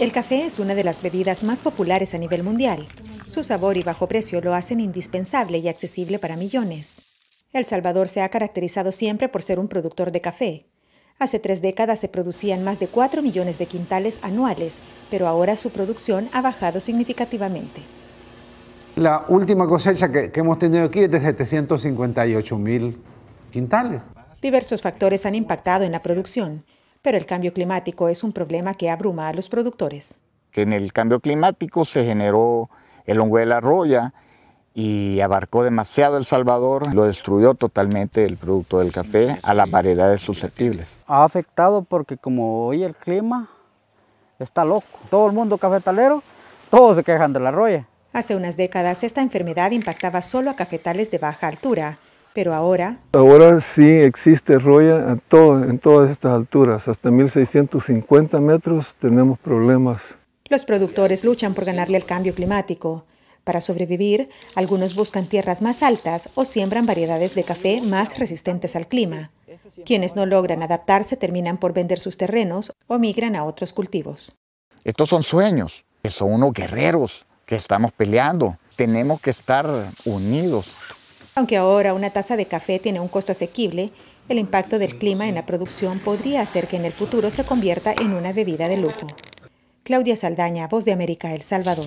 El café es una de las bebidas más populares a nivel mundial. Su sabor y bajo precio lo hacen indispensable y accesible para millones. El Salvador se ha caracterizado siempre por ser un productor de café. Hace tres décadas se producían más de 4 millones de quintales anuales, pero ahora su producción ha bajado significativamente. La última cosecha que, hemos tenido aquí es de 758 mil quintales. Diversos factores han impactado en la producción, pero el cambio climático es un problema que abruma a los productores. En el cambio climático se generó el hongo de la roya y abarcó demasiado El Salvador, lo destruyó totalmente el producto del café a las variedades susceptibles. Ha afectado porque como hoy el clima está loco, todo el mundo cafetalero, todos se quejan de la roya. Hace unas décadas esta enfermedad impactaba solo a cafetales de baja altura, pero ahora... Ahora sí existe roya en, en todas estas alturas, hasta 1650 metros tenemos problemas. Los productores luchan por ganarle el cambio climático. Para sobrevivir, algunos buscan tierras más altas o siembran variedades de café más resistentes al clima. Quienes no logran adaptarse terminan por vender sus terrenos o migran a otros cultivos. Estos son sueños, son unos guerreros que estamos peleando. Tenemos que estar unidos aunque ahora una taza de café tiene un costo asequible, el impacto del clima en la producción podría hacer que en el futuro se convierta en una bebida de lujo. Claudia Saldaña, Voz de América, El Salvador.